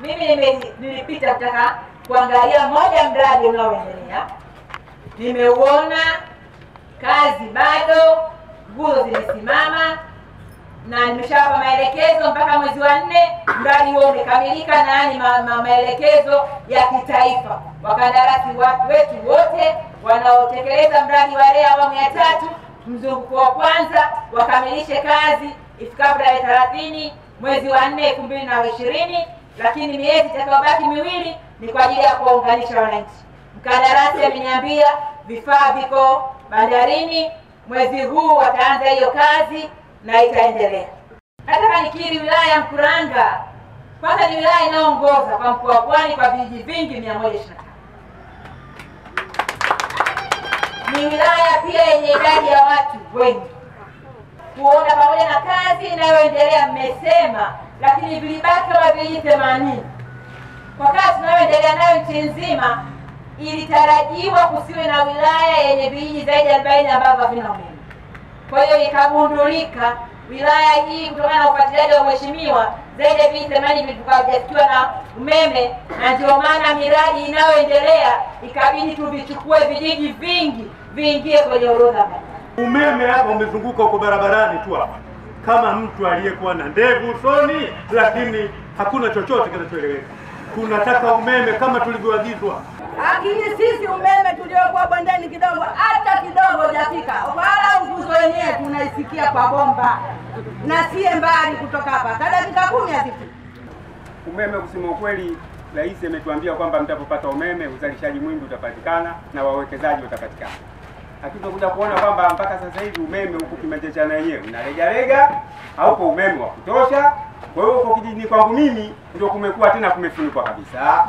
mimi nilipita kutaka kuangalia moja mradi unaoendelea, nimeuona kazi bado, nguzo zimesimama na nimeshawapa maelekezo mpaka mwezi wa nne mradi huo umekamilika, na ni ma, ma, maelekezo ya kitaifa. Wakandarasi watu wetu wote wanaotekeleza mradi wa REA awamu ya tatu mzunguko wa kwanza wakamilishe kazi ifikapo tarehe thelathini mwezi wa nne elfu mbili na ishirini, lakini miezi itakayobaki miwili ni kwa ajili ya kuwaunganisha wananchi. Mkandarasi ameniambia vifaa viko bandarini, mwezi huu wataanza hiyo kazi na itaendelea. Nataka nikiri wilaya ya Mkuranga kwanza ni wilaya inayoongoza kwa mkoa wa Pwani kwa vijiji vingi mia moja ishirini. Ni wilaya pia yenye idadi ya watu wengi. Kuona pamoja na kazi inayoendelea mmesema, lakini vilibaki kama vijiji themanini. Kwa kazi tunayoendelea nayo nchi nzima, ilitarajiwa kusiwe na wilaya yenye vijiji zaidi ya arobaini ambavyo havina umeme. Kwa hiyo ikagundulika wilaya hii kutokana na ufuatiliaji wa mheshimiwa, zaidi ya vijiji themanini vilikuwa na umeme, na ndio maana miradi inayoendelea ikabidi tuvichukue vijiji vingi viingie kwenye orodha. Umeme hapa umezunguka huko barabarani tu hapa, kama mtu aliyekuwa na ndevu usoni, lakini hakuna chochote kinachoeleweka. Tunataka umeme kama tulivyoagizwa. Lakini sisi umeme tuliokuwa bondeni kidogo, hata kidogo hujafika, wala nguzo yenyewe tunaisikia kwa bomba, na siye mbali kutoka hapa, hata dakika kumi hazifiki. Umeme kusema ukweli, rais ametuambia kwamba mtapopata umeme uzalishaji mwingi utapatikana na wawekezaji watapatikana, lakini tunakuja kuona kwamba mpaka sasa hivi umeme huku Kimanjechana yenyewe unaregarega, haupo umeme wa kutosha. Kwa hiyo huko kijijini kwangu mimi ndio kumekuwa tena kumefunikwa kabisa.